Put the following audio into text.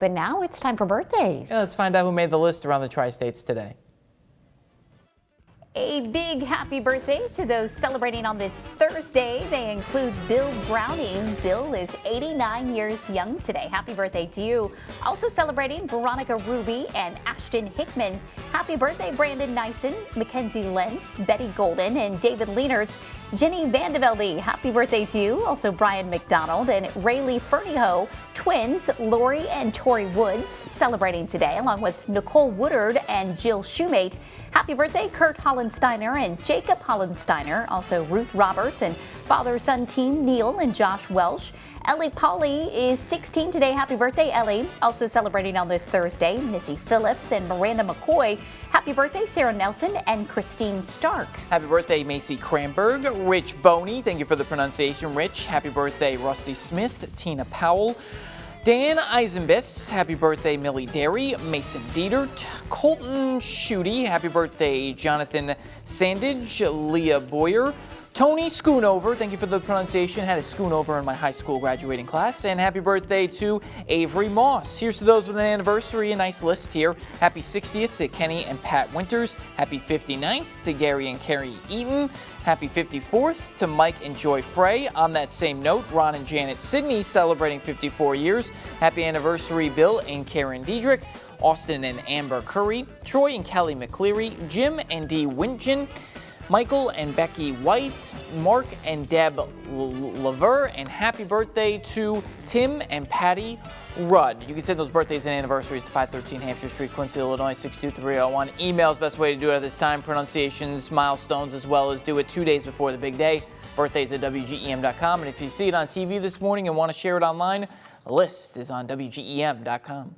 But now it's time for birthdays. Yeah, let's find out who made the list around the tri-states today. A big happy birthday to those celebrating on this Thursday. They include Bill Browning. Bill is 89 years young today. Happy birthday to you. Also celebrating Veronica Ruby and Ashton Hickman. Happy birthday, Brandon Nyson, Mackenzie Lentz, Betty Golden, and David Leanertz. Jenny Vandevelde, happy birthday to you. Also Brian McDonald and Rayleigh Fernieho, twins Lori and Tori Woods celebrating today, along with Nicole Woodard and Jill Shoemate. Happy birthday, Kurt Hollensteiner and Jacob Hollensteiner. Also Ruth Roberts and father-son team Neil and Josh Welsh. Ellie Polly is 16 today. Happy birthday, Ellie. Also celebrating on this Thursday, Missy Phillips and Miranda McCoy. Happy birthday, Sarah Nelson and Christine Stark. Happy birthday, Macy Cranberg. Rich Boney, thank you for the pronunciation, Rich. Happy birthday, Rusty Smith, Tina Powell. Dan Eisenbiss, happy birthday, Millie Derry, Mason Dietert, Colton Schutte, happy birthday, Jonathan Sandage, Leah Boyer, Tony Schoonover, thank you for the pronunciation. Had a Schoonover in my high school graduating class. And happy birthday to Avery Moss. Here's to those with an anniversary, a nice list here. Happy 60th to Kenny and Pat Winters. Happy 59th to Gary and Carrie Eaton. Happy 54th to Mike and Joy Frey. On that same note, Ron and Janet Sidney celebrating 54 years. Happy anniversary, Bill and Karen Diedrich. Austin and Amber Curry, Troy and Kelly McCleary, Jim and Dee Wintgen, Michael and Becky White, Mark and Deb Lever, and happy birthday to Tim and Patty Rudd. You can send those birthdays and anniversaries to 513 Hampshire Street, Quincy, Illinois 62301. Email is best way to do it at this time. Pronunciations, milestones, as well as do it two days before the big day. Birthdays at WGEM.com. And if you see it on TV this morning and want to share it online, the list is on WGEM.com.